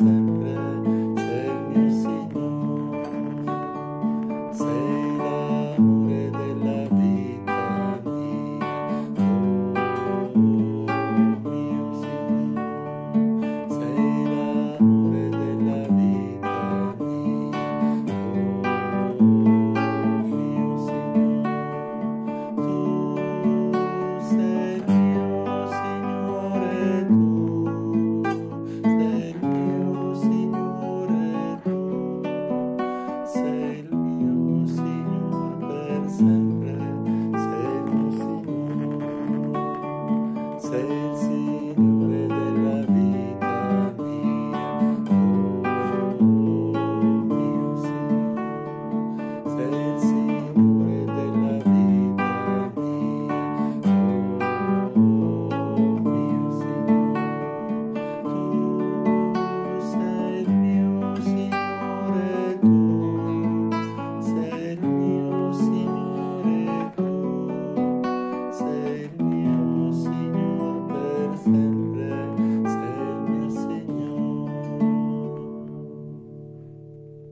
sempre listen.